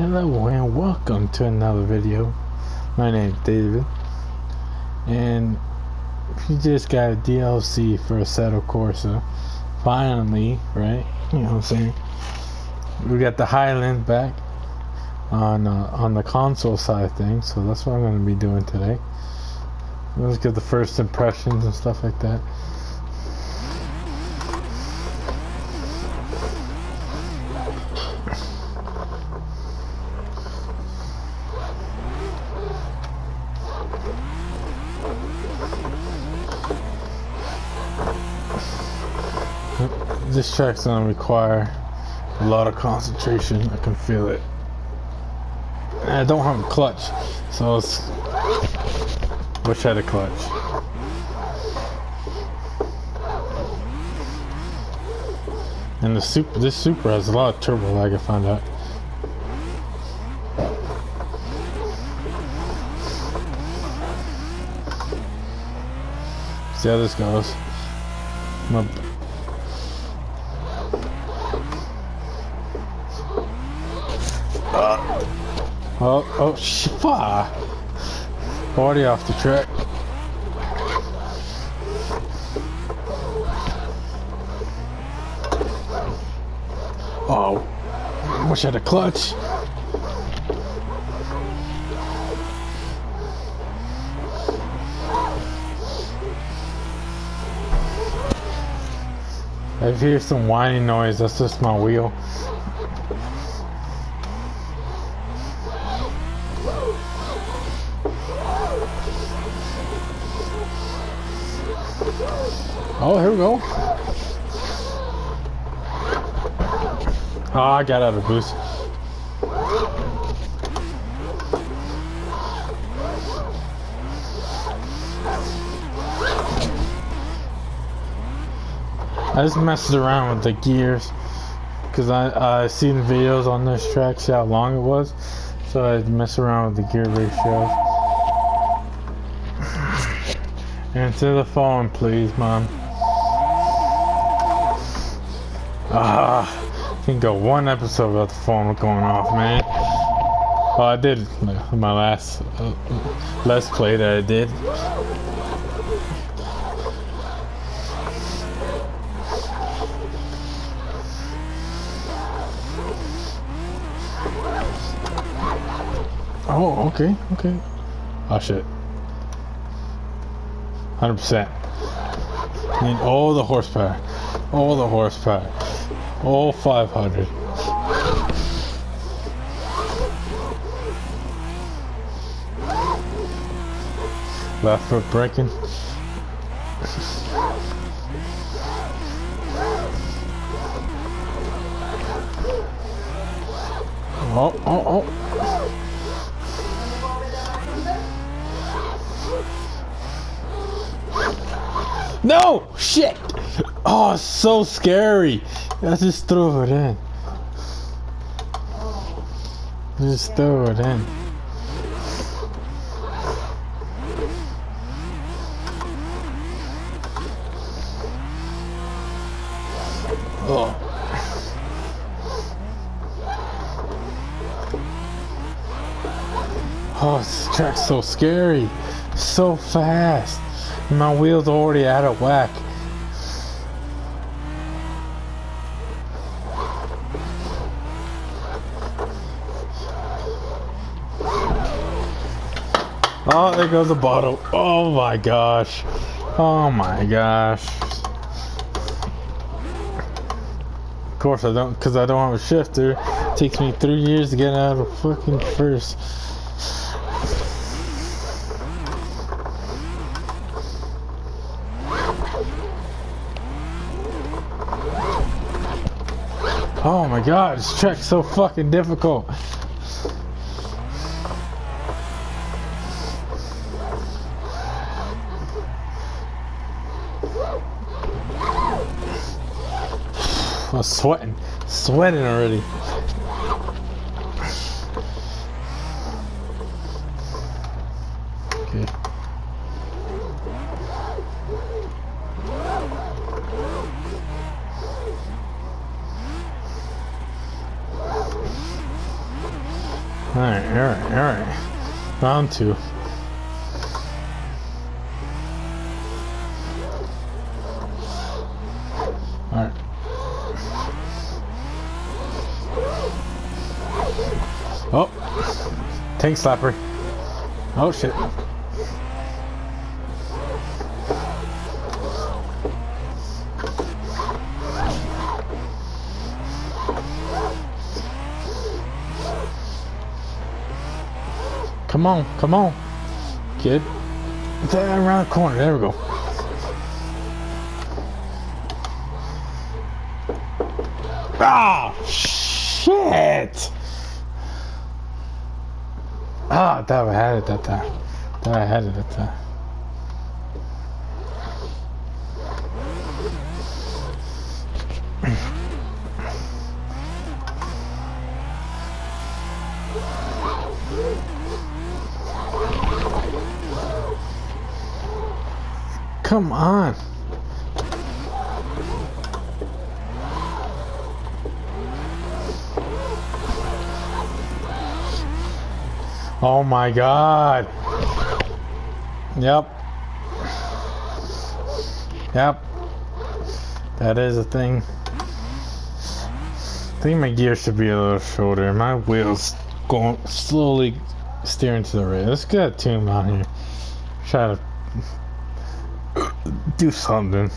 Hello and welcome to another video. My name's David and we just got a DLC for Assetto Corsa. Finally, right? You know what I'm saying? We got the Highland back on uh, on the console side of things, so that's what I'm going to be doing today. Let's get the first impressions and stuff like that. This track's gonna require a lot of concentration. I can feel it. And I don't have a clutch, so it's. Wish I had a clutch. And the Supra, this Supra has a lot of turbo lag. I found out. See how this goes. My Uh, oh, oh, fuck. Already off the track. Oh, wish I had a clutch. I hear some whining noise, that's just my wheel. Oh, here we go. Oh, I got out of boost. I just messed around with the gears because I I seen videos on this track, see how long it was, so I mess around with the gear ratios. Answer the phone, please, mom. Ah, I can go one episode without the phone going off, man. Oh, I did my last uh, play that I did. Oh, okay, okay. Oh shit. 100%. Need all the horsepower. All the horsepower. All 500. Left foot braking. Oh, oh, oh. No! Shit! Oh, so scary. I just threw it in. Just throw it in. Oh. Oh, this track's so scary. So fast. My wheel's already out of whack. Oh, there goes the bottle. Oh my gosh. Oh my gosh. Of course I don't, because I don't have a shifter. It takes me three years to get out of fucking first. Oh my god, this track's so fucking difficult. I'm sweating, sweating already. Okay. Alright, alright, alright. Round two. Alright. Oh! Tank slapper. Oh shit. Come on, come on, kid. There, around the corner. There we go. Ah, shit. Ah, I thought I had it that time. Thought I had it that time. Come on. Oh my god. Yep. Yep. That is a thing. I think my gear should be a little shorter. My wheels going slowly steering to the right. Let's get a tune on here. Try to do something.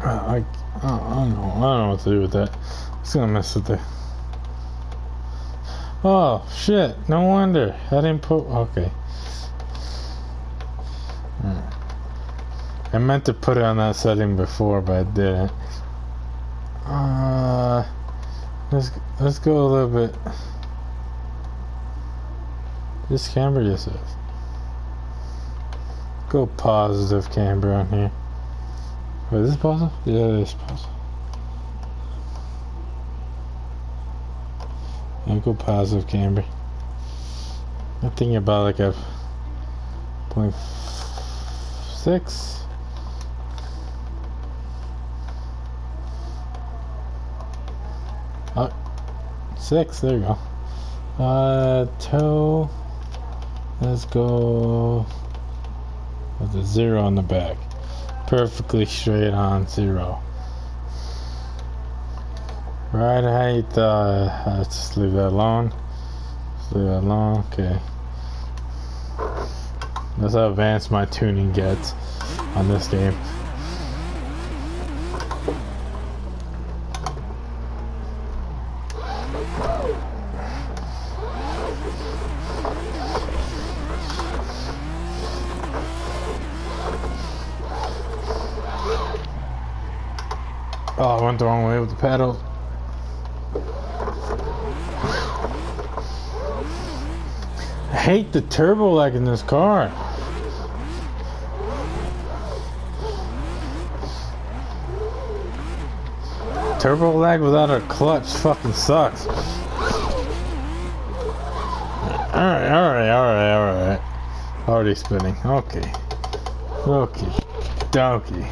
I, I, don't know. I don't know what to do with that. It's gonna mess with the. Oh shit! No wonder I didn't put. Okay. Hmm. I meant to put it on that setting before, but I didn't. Uh, let's let's go a little bit. This camber just is. Go positive camber on here. Wait, is this positive? Yeah, it is positive. I'll go positive camber. I'm thinking about like a point six. Oh, six, there you go. Uh, toe, let's go with a zero on the back. Perfectly straight on zero. Ride height, uh, let's just leave that alone. Just leave that alone, okay. That's how advanced my tuning gets on this game. Oh, I went the wrong way with the pedal. I hate the turbo lag in this car. Turbo lag without a clutch fucking sucks. Alright, alright, alright, alright. Already spinning. Okay. Okay. Donkey.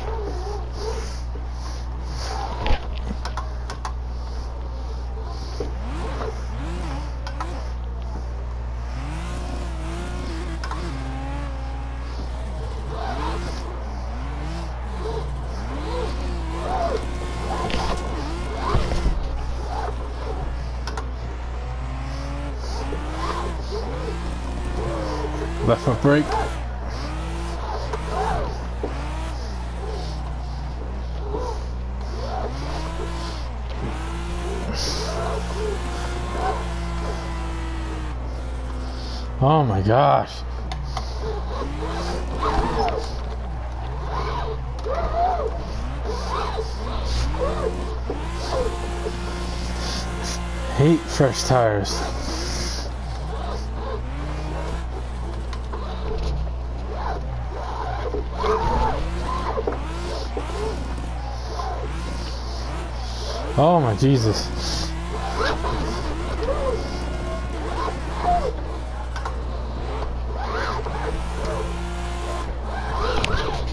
Left foot brake. Oh my gosh. Hate fresh tires. Oh my Jesus.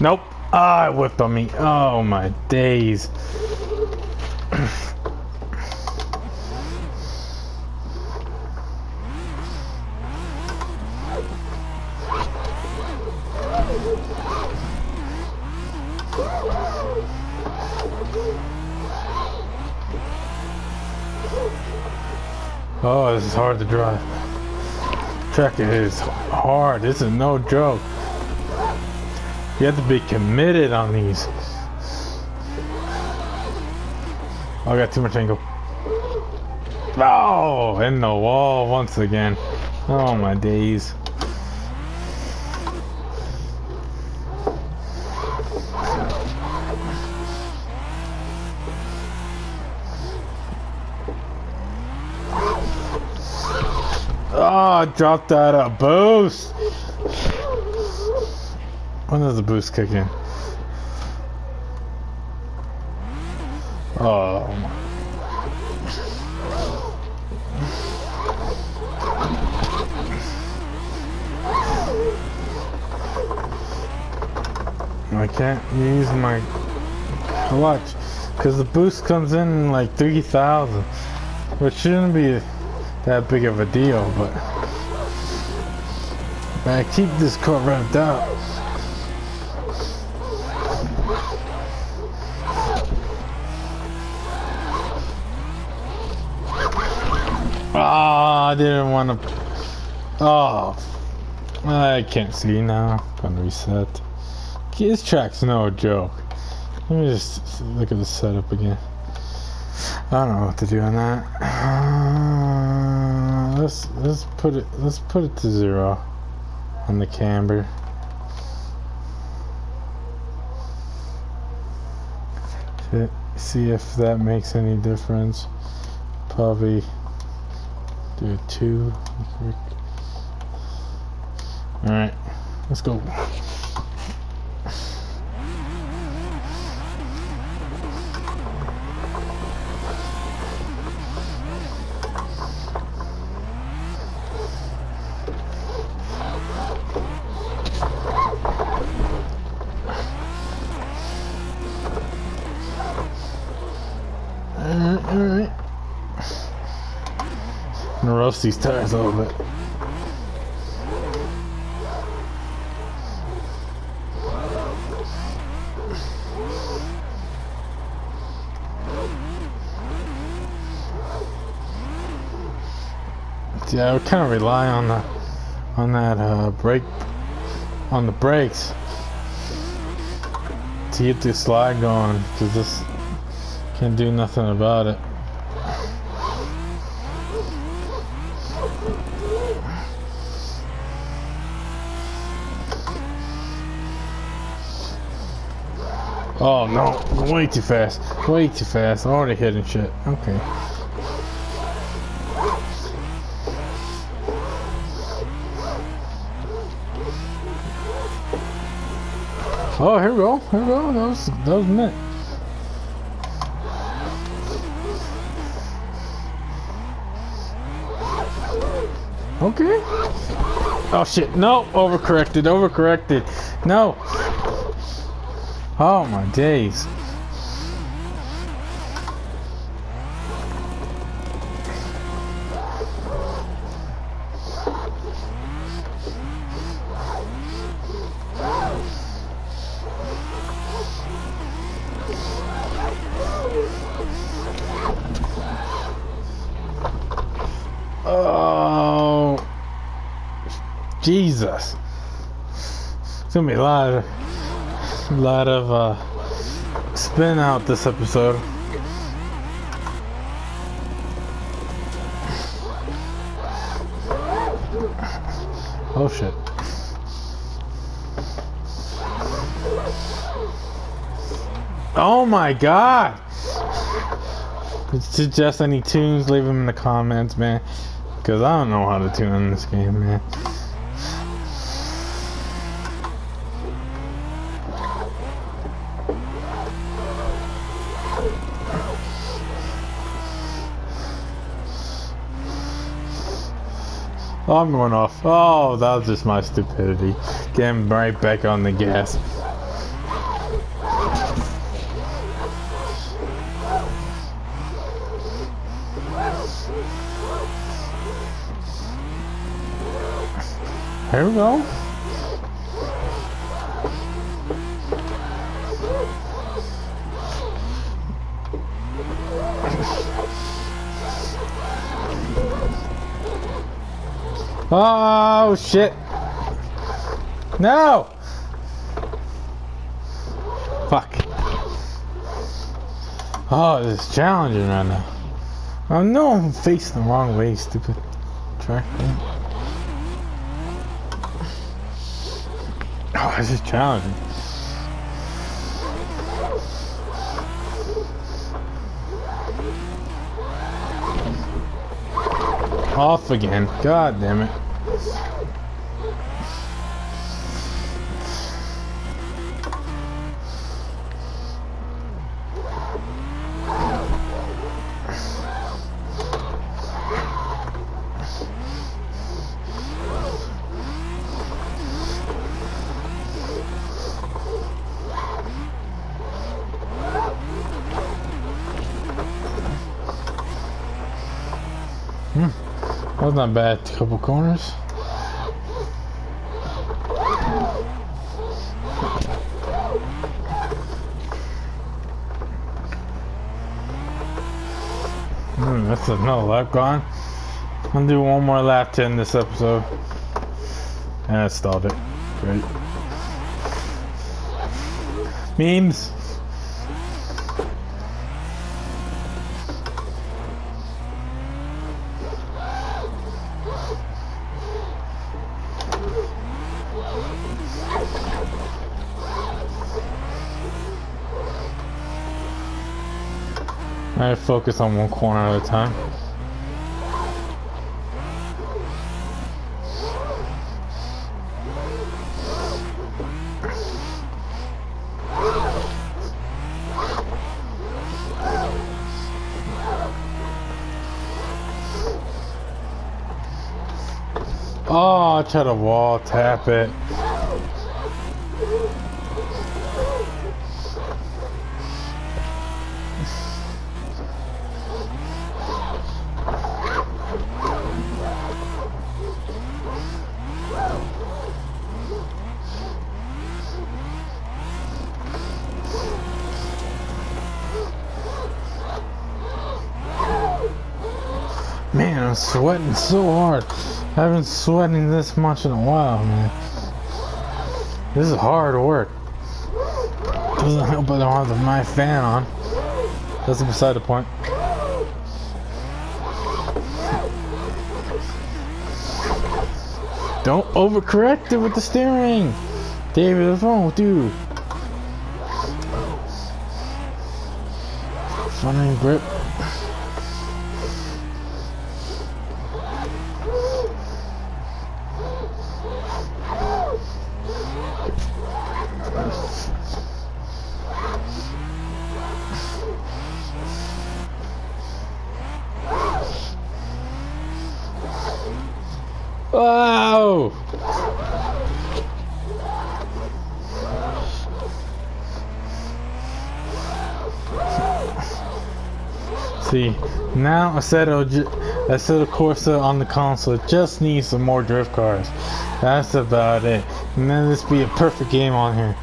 Nope. Ah, it whipped on me. Oh my days. Oh, this is hard to drive. Track is hard. This is no joke. You have to be committed on these. Oh, I got too much angle. Oh, in the wall once again. Oh my days. Oh, drop that a boost. When does the boost kick in? Oh my. I can't use my clutch because the boost comes in like 3,000 which shouldn't be that big of a deal but I keep this car revved up Ah, oh, I didn't want to. Oh, I can't see now. Gonna reset. This track's no joke. Let me just look at the setup again. I don't know what to do on that. Uh, let's let's put it let's put it to zero on the camber. See if that makes any difference. Probably do two. All right, let's go. Gonna these tires a little bit. Yeah, I would kind of rely on the on that uh, brake on the brakes to get this slide going because this can't do nothing about it. Oh no, way too fast. Way too fast. I'm already hitting shit. Okay. Oh, here we go. Here we go. That was that was. Okay. Oh shit, no, overcorrected, overcorrected. No. Oh my days. Oh, Jesus! It's gonna be a lot of, a lot of uh, spin out this episode. Oh shit! Oh my God! Suggest any tunes? Leave them in the comments, man. Because I don't know how to tune in this game, man. I'm going off. Oh, that was just my stupidity. Getting right back on the gas. Here we go. Oh shit! No! Fuck. Oh, this is challenging right now. I know I'm facing the wrong way, stupid track. Oh, this is challenging. Off again. God damn it. That was not bad. A Couple corners. Mm, that's another lap gone. I'm gonna do one more lap to end this episode. And I stalled it. Great. Memes. I focus on one corner at a time. Oh, I tried to wall tap it. Man, I'm sweating so hard. I haven't been sweating this much in a while, man. This is hard work. Doesn't help I don't have my fan on. That's beside the point. Don't overcorrect it with the steering. David, what's wrong with you? Front grip. See, now Assetto, Assetto Corsa on the console just needs some more drift cars. That's about it. And then this be a perfect game on here.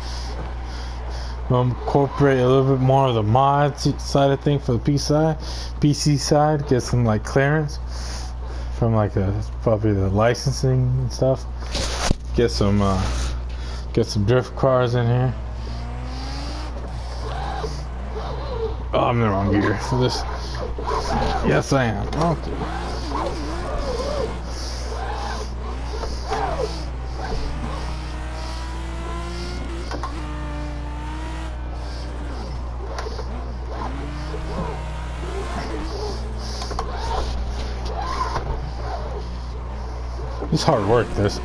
We'll incorporate a little bit more of the mod side of thing for the PC side, PC side, get some like clearance from like the probably the licensing and stuff. Get some uh, get some drift cars in here. Oh, I'm in the wrong gear for this. Yes, I am. Okay. It's hard work, this.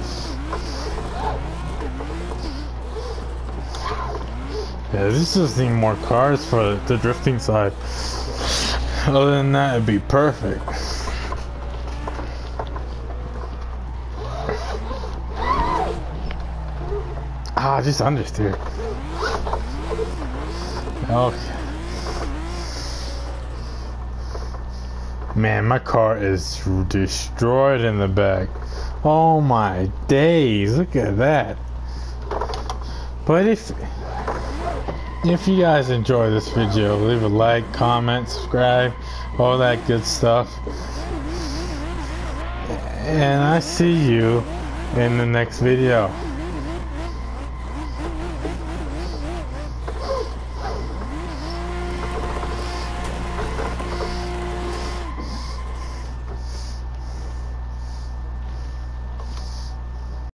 Yeah, this just need more cars for the drifting side. Other than that, it'd be perfect. Ah, just understeer. Okay. Man, my car is destroyed in the back. Oh my days, look at that. But if if you guys enjoy this video, leave a like, comment, subscribe, all that good stuff. And I see you in the next video.